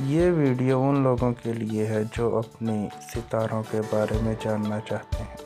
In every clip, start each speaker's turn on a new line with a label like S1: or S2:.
S1: ये वीडियो उन लोगों के लिए है जो अपने सितारों के बारे में जानना चाहते हैं।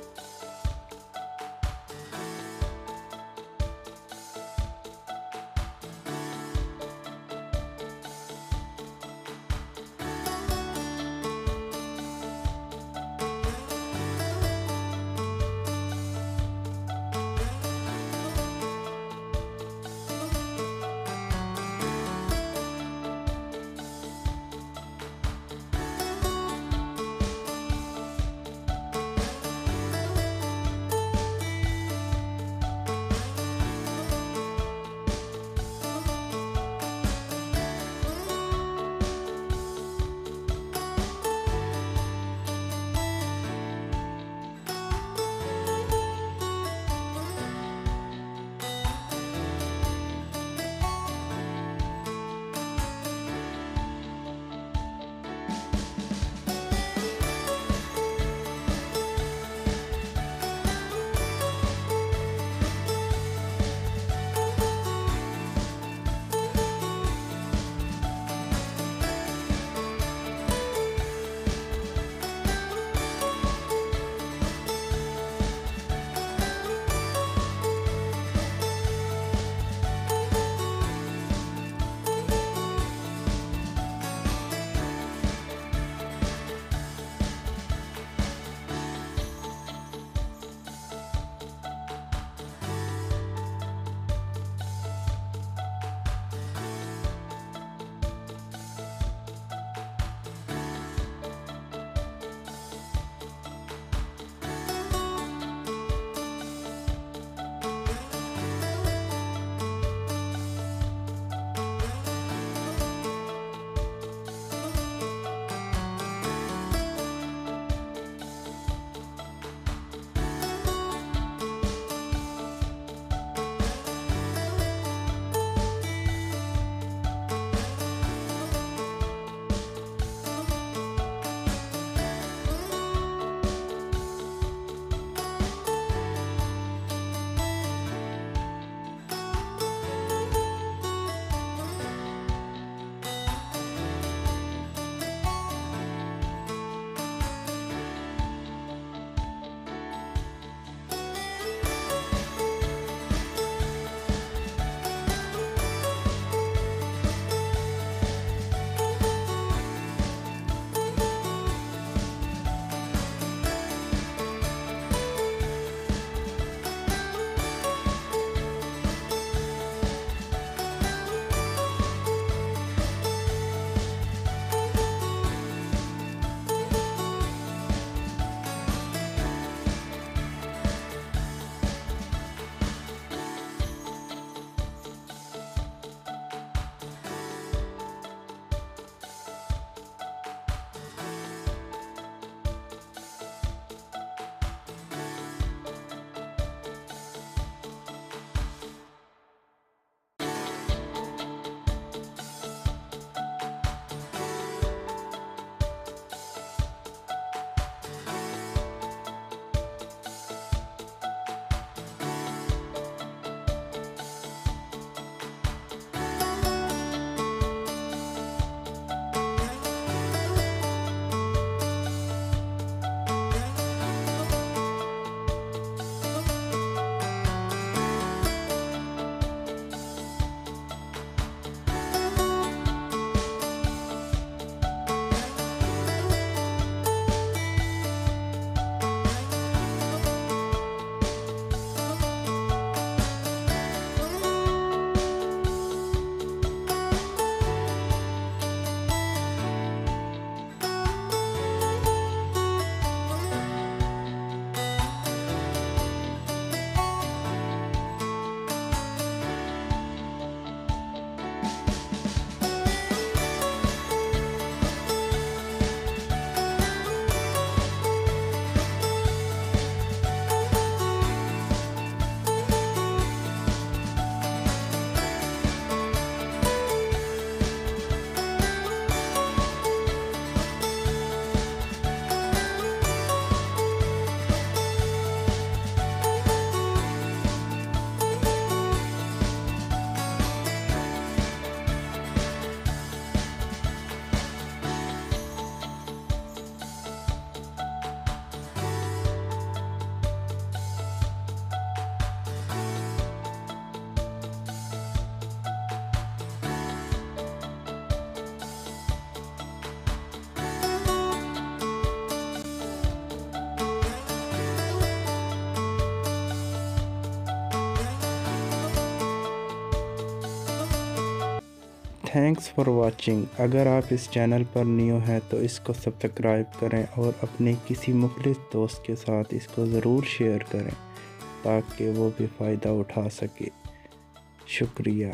S1: थैंक्स फॉर वाचिंग अगर आप इस चैनल पर न्यू हैं तो इसको सब्सक्राइब करें और अपने किसी मुखलिस दोस्त के साथ इसको ज़रूर शेयर करें, ताकि वो भी फ़ायदा उठा सके। शुक्रिया।